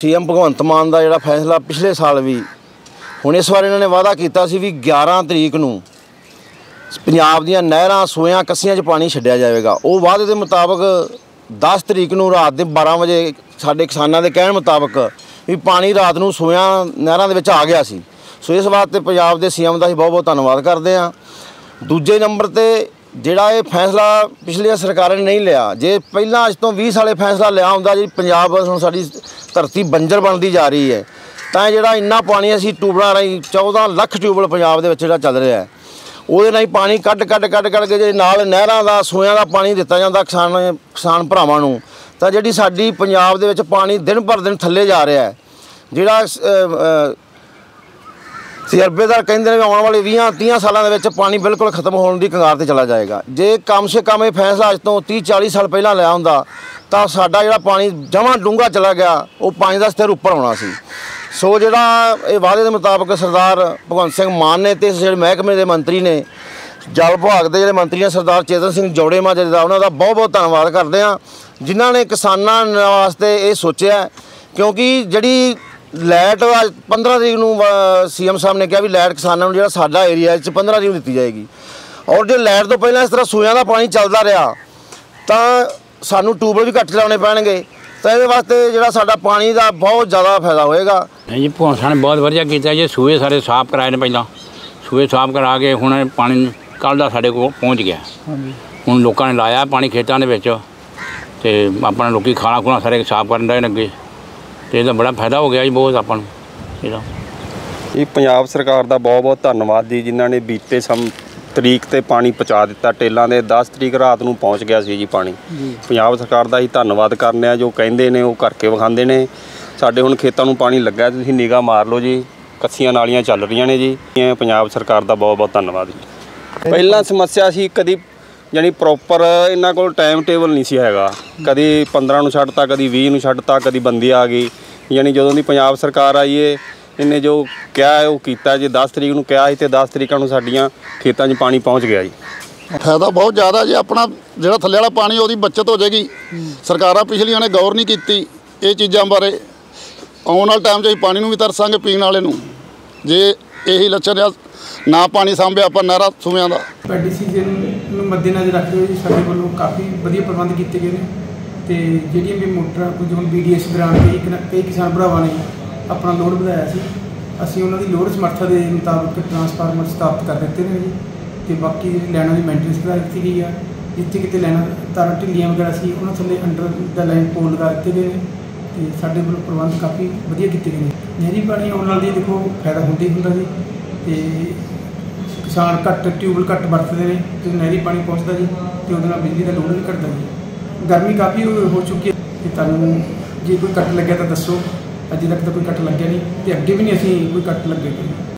CM Bhagwant Mann ਦਾ ਜਿਹੜਾ ਫੈਸਲਾ ਪਿਛਲੇ ਸਾਲ ਵੀ, ਹੁਣ ਇਸ ਵਾਰ ਇਹਨਾਂ ਨੇ ਵਾਅਦਾ ਕੀਤਾ ਸੀ ਵੀ 11 ਤਰੀਕ ਨੂੰ ਪੰਜਾਬ ਦੀਆਂ ਨਹਿਰਾਂ, ਸੋਇਆਂ, ਕੱਸੀਆਂ 'ਚ ਪਾਣੀ ਛੱਡਿਆ ਜਾਵੇਗਾ। ਉਹ ਵਾਅਦੇ ਦੇ ਮੁਤਾਬਕ 10 ਤਰੀਕ ਨੂੰ ਰਾਤ ਦੇ 12 ਵਜੇ ਸਾਡੇ ਕਿਸਾਨਾਂ ਦੇ ਕਹਿਣ ਮੁਤਾਬਕ ਵੀ ਪਾਣੀ ਰਾਤ ਨੂੰ ਸੋਇਆਂ ਨਹਿਰਾਂ ਦੇ ਵਿੱਚ ਆ ਗਿਆ ਸੀ। ਸੋ ਇਸ ਵਾਸਤੇ ਪੰਜਾਬ ਦੇ ਸੀਐਮ ਦਾ ਅਸੀਂ ਬਹੁਤ ਬਹੁਤ ਧੰਨਵਾਦ ਕਰਦੇ ਹਾਂ। ਦੂਜੇ ਨੰਬਰ ਤੇ ਜਿਹੜਾ ਇਹ ਫੈਸਲਾ ਪਿਛਲੀਆਂ ਸਰਕਾਰਾਂ ਨੇ ਨਹੀਂ ਲਿਆ, ਜੇ ਪਹਿਲਾਂ ਅੱਜ ਤੋਂ 20 ਸਾਲੇ ਫੈਸਲਾ ਲਿਆ ਹੁੰਦਾ ਜੀ, ਪੰਜਾਬ ਹੁਣ ਸਾਡੀ ਧਰਤੀ ਬੰਜਰ ਬਣਦੀ ਜਾ ਰਹੀ ਹੈ। ਤਾਂ ਇਹ ਜਿਹੜਾ ਇੰਨਾ ਪਾਣੀ ਅਸੀਂ ਟਿਊਬਲਾਂ ਰਾਹੀਂ 14 ਲੱਖ ਟਿਊਬਲ ਪੰਜਾਬ ਦੇ ਵਿੱਚ ਜਿਹੜਾ ਚੱਲ ਰਿਹਾ ਹੈ। ਉਹਦੇ ਨਾਲ ਹੀ ਪਾਣੀ ਕੱਢ ਕੱਢ ਕੱਢ ਕੱਢ ਕੇ ਜੇ ਨਾਲ ਨਹਿਰਾਂ ਦਾ, ਸੂਇਆਂ ਦਾ ਪਾਣੀ ਦਿੱਤਾ ਜਾਂਦਾ ਕਿਸਾਨ ਕਿਸਾਨ ਭਰਾਵਾਂ ਨੂੰ, ਤਾਂ ਜਿਹੜੀ ਸਾਡੀ ਪੰਜਾਬ ਦੇ ਵਿੱਚ ਪਾਣੀ ਦਿਨ ਪਰ ਦਿਨ ਥੱਲੇ ਜਾ ਰਿਹਾ ਹੈ। ਜਿਹੜਾ ਤਜਰਬੇਦਾਰ ਕਹਿੰਦੇ ਨੇ ਵੀ ਆਉਣ ਵਾਲੇ 20 30 ਸਾਲਾਂ ਦੇ ਵਿੱਚ ਪਾਣੀ ਬਿਲਕੁਲ ਖਤਮ ਹੋਣ ਦੀ ਕਗਾਰ ਤੇ ਚਲਾ ਜਾਏਗਾ। ਜੇ ਕਮ ਸੇ ਕਮ ਇਹ ਫੈਸਲਾ ਅੱਜ ਤੋਂ 30 40 ਸਾਲ ਪਹਿਲਾਂ ਲਿਆ ਹੁੰਦਾ ਤਾਂ ਸਾਡਾ ਜਿਹੜਾ ਪਾਣੀ ਜਮਾਂ ਡੂੰਘਾ ਚਲਾ ਗਿਆ, ਉਹ ਪਾਣੀ ਦਾ ਸਤਰ ਉੱਪਰ ਆਉਣਾ ਸੀ। ਸੋ ਜਿਹੜਾ ਇਹ ਵਾਅਦੇ ਦੇ ਮੁਤਾਬਕ ਸਰਦਾਰ ਭਗਵੰਤ ਸਿੰਘ ਮਾਨ ਨੇ ਤੇ ਜਿਹੜੇ ਮਹਿਕਮੇ ਦੇ ਮੰਤਰੀ ਨੇ, ਜਲ ਵਿਭਾਗ ਦੇ ਜਿਹੜੇ ਮੰਤਰੀ ਨੇ ਸਰਦਾਰ ਚੇਤਨ ਸਿੰਘ ਜੋੜੇ ਮਾਜਰੇ ਦਾ, ਉਹਨਾਂ ਦਾ ਬਹੁਤ ਬਹੁਤ ਧੰਨਵਾਦ ਕਰਦੇ ਹਾਂ, ਜਿਨ੍ਹਾਂ ਨੇ ਕਿਸਾਨਾਂ ਵਾਸਤੇ ਇਹ ਸੋਚਿਆ, ਕਿਉਂਕਿ ਜਿਹੜੀ ਲੈਟ ਅੱਜ 15 ਤਰੀਕ ਨੂੰ ਸੀਐਮ ਸਾਹਿਬ ਨੇ ਕਿਹਾ ਵੀ ਲੈਟ ਕਿਸਾਨਾਂ ਨੂੰ ਜਿਹੜਾ ਸਾਡਾ ਏਰੀਆ 'ਚ 15 ਤਰੀਕ ਨੂੰ ਦਿੱਤੀ ਜਾਏਗੀ। ਔਰ ਜੇ ਲੈਟ ਤੋਂ ਪਹਿਲਾਂ ਇਸ ਤਰ੍ਹਾਂ ਸੂਇਆਂ ਦਾ ਪਾਣੀ ਚੱਲਦਾ ਰਿਹਾ, ਤਾਂ ਸਾਨੂੰ ਟਿਊਬਲ ਵੀ ਘੱਟ ਚਲਾਉਣੇ ਪੈਣਗੇ। ਤਾਂ ਇਹਦੇ ਵਾਸਤੇ ਜਿਹੜਾ ਸਾਡਾ ਪਾਣੀ ਦਾ ਬਹੁਤ ਜ਼ਿਆਦਾ ਫਾਇਦਾ ਹੋਏਗਾ। ਨਹੀਂ ਜੀ ਭੌਂਸਾ ਨੇ ਬਹੁਤ ਵਧੀਆ ਕੀਤਾ ਜੀ। ਸੂਏ ਸਾਰੇ ਸਾਫ਼ ਕਰਾਏ ਨੇ ਪਹਿਲਾਂ। ਸੂਏ ਸਾਫ਼ ਕਰਾ ਕੇ ਹੁਣ ਪਾਣੀ ਕੱਲ੍ਹ ਦਾ ਸਾਡੇ ਕੋਲ ਪਹੁੰਚ ਗਿਆ। ਹੁਣ ਲੋਕਾਂ ਨੇ ਲਾਇਆ ਪਾਣੀ ਖੇਤਾਂ ਦੇ ਵਿੱਚ। ਤੇ ਆਪਣਾ ਲੋਕੀ ਖਾਣਾ ਖੁਣਾ ਸਾਰੇ ਸਾਫ਼ ਕਰਨ ਨੇ ਅੱਗੇ। ਤੇ ਇਹਦਾ ਬੜਾ ਫਾਇਦਾ ਹੋ ਗਿਆ ਜੀ ਬਹੁਤ ਆਪਾਂ ਨੂੰ। ਇਹਦਾ। ਇਹ ਪੰਜਾਬ ਸਰਕਾਰ ਦਾ ਬਹੁਤ ਬਹੁਤ ਧੰਨਵਾਦ ਜੀ ਜਿਨ੍ਹਾਂ ਨੇ ਬੀਤੇ ਸਮ ਤਰੀਕ ਤੇ ਪਾਣੀ ਪਹੁੰਚਾ ਦਿੱਤਾ ਟੇਲਾਂ ਦੇ 10 ਤਰੀਕ ਰਾਤ ਨੂੰ ਪਹੁੰਚ ਗਿਆ ਸੀ ਜੀ ਪਾਣੀ। ਪੰਜਾਬ ਸਰਕਾਰ ਦਾ ਹੀ ਧੰਨਵਾਦ ਕਰਨੇ ਆ ਜੋ ਕਹਿੰਦੇ ਨੇ ਉਹ ਕਰਕੇ ਵਿਖਾਉਂਦੇ ਨੇ। ਸਾਡੇ ਹੁਣ ਖੇਤਾਂ ਨੂੰ ਪਾਣੀ ਲੱਗਾ ਤੁਸੀਂ ਨਿਗਾਹ ਮਾਰ ਲਓ ਜੀ ਕੱਸੀਆਂ ਨਾਲੀਆਂ ਚੱਲ ਰਹੀਆਂ ਨੇ ਜੀ। ਪੰਜਾਬ ਸਰਕਾਰ ਦਾ ਬਹੁਤ ਬਹੁਤ ਧੰਨਵਾਦ ਜੀ। ਪਹਿਲਾਂ ਸਮੱਸਿਆ ਸੀ ਕਦੀ ਯਾਨੀ ਪ੍ਰੋਪਰ ਇਹਨਾਂ ਕੋਲ ਟਾਈਮ ਟੇਬਲ ਨਹੀਂ ਸੀ ਹੈਗਾ। ਕਦੀ 15 ਨੂੰ ਛੱਡਤਾ ਕਦੀ 20 ਨੂੰ ਛੱਡਤਾ ਕਦੀ ਬੰਦੀ ਆ ਗਈ। ਯਾਨੀ ਜਦੋਂ ਦੀ ਪੰਜਾਬ ਸਰਕਾਰ ਆਈ ਏ ਇਹਨੇ ਜੋ ਕਿਹਾ ਹੈ ਉਹ ਕੀਤਾ ਜੇ। 10 ਤਰੀਕ ਨੂੰ ਕਿਹਾ ਸੀ ਤੇ 10 ਤਰੀਕਾਂ ਨੂੰ ਸਾਡੀਆਂ ਖੇਤਾਂ 'ਚ ਪਾਣੀ ਪਹੁੰਚ ਗਿਆ ਜੀ। ਫਾਇਦਾ ਬਹੁਤ ਜ਼ਿਆਦਾ ਜੇ। ਆਪਣਾ ਜਿਹੜਾ ਥੱਲੇ ਵਾਲਾ ਪਾਣੀ ਉਹਦੀ ਬਚਤ ਹੋ ਜਾਏਗੀ। ਸਰਕਾਰਾਂ ਪਿਛਲੀਆਂ ਨੇ ਗੌਰ ਨਹੀਂ ਕੀਤੀ ਇਹ ਚੀਜ਼ਾਂ ਬਾਰੇ। ਆਉਣ ਵਾਲੇ ਟਾਈਮ 'ਚ ਅਸੀਂ ਪਾਣੀ ਨੂੰ ਵੀ ਤਰਸਾਂਗੇ ਪੀਣ ਵਾਲੇ ਨੂੰ। ਜੇ ਇਹੀ ਲੱਛਣ ਆ ਨਾ ਪਾਣੀ ਸਾਂਭਿਆ ਆਪਾਂ ਨਹਿਰਾਂ ਸੂਇਆਂ ਦਾ। ਪੈਡੀ ਸੀਜ਼ਨ ਨੂੰ ਮੱਦੇਨਜ਼ਰ ਰੱਖਦੇ ਹੋਏ ਸਾਡੇ ਵੱਲੋਂ ਕਾਫੀ ਵਧੀਆ ਪ੍ਰਬੰਧ ਕੀਤੇ ਗਏ ਨੇ। ਤੇ ਜਿਹੜੀਆਂ ਵੀ ਮੋਟਰਾਂ ਕੁਝ ਹੁਣ ਬੀਡੀਐਸ ਕਈ ਕਿਨਾ- ਕਈ ਕਿਸਾਨ ਭਰਾਵਾਂ ਨੇ ਆਪਣਾ ਲੋਡ ਵਧਾਇਆ ਸੀ। ਅਸੀਂ ਉਹਨਾਂ ਦੀ ਲੋਡ ਸਮਰੱਥਾ ਦੇ ਮੁਤਾਬਕ ਟਰਾਂਸਫਾਰਮਰ ਸਥਾਪਿਤ ਕਰ ਦਿੱਤੇ ਨੇ ਜੀ। ਤੇ ਬਾਕੀ ਜਿਹੜੀ ਲਾਈਨਾਂ ਦੀ ਮੇਨਟੇਨੈਂਸ ਕਰਾ ਦਿੱਤੀ ਗਈ ਆ। ਜਿੱਥੇ ਕਿਤੇ ਲਾਈਨਾਂ ਤਾਰਾਂ ਢਿੱਲੀਆਂ ਵਗੈਰਾ ਸੀ, ਉਹਨਾਂ ਥੱਲੇ ਅੰਡਰ ਦਾ ਲਾਈਨ ਪੋਲ ਲਗਾ ਦਿੱਤੇ ਗਏ ਨੇ। ਤੇ ਸਾਡੇ ਵੱਲੋਂ ਪ੍ਰਬੰਧ ਕਾਫੀ ਵਧੀਆ ਕੀਤੇ ਗਏ ਨੇ। ਨਹਿਰੀ ਪਾਣੀ ਆਉਣ ਨਾਲ ਦੀ ਦੇਖੋ ਫਾਇਦਾ ਹੁੰਦਾ ਹੀ ਹੁੰਦਾ ਜੀ। ਤੇ ਕਿਸਾਨ ਘੱਟ ਟਿਊਬਲ ਘੱਟ ਵਰਤਦੇ ਨੇ ਤੇ ਨਹਿਰੀ ਪਾਣੀ ਪਹੁੰਚਦਾ ਜੀ ਤੇ ਉਹਦੇ ਨਾਲ ਬਿਜਲੀ ਦਾ ਲੋਡ ਵੀ ਘਟਦਾ ਜੀ। ਗਰਮੀ ਕਾਫੀ ਹੋ ਚੁੱਕੀ ਹੈ। ਤੇ ਤੁਹਾਨੂੰ ਜੇ ਕੋਈ ਕੱਟ ਲੱਗਿਆ ਤਾਂ ਦੱਸੋ। ਅਜੇ ਤੱਕ ਤਾਂ ਕੋਈ ਕੱਟ ਲੱਗਿਆ ਨਹੀਂ ਤੇ ਅੱਗੇ ਵੀ ਨਹੀਂ ਅਸੀਂ ਕੋਈ ਕੱਟ ਲੱਗੇ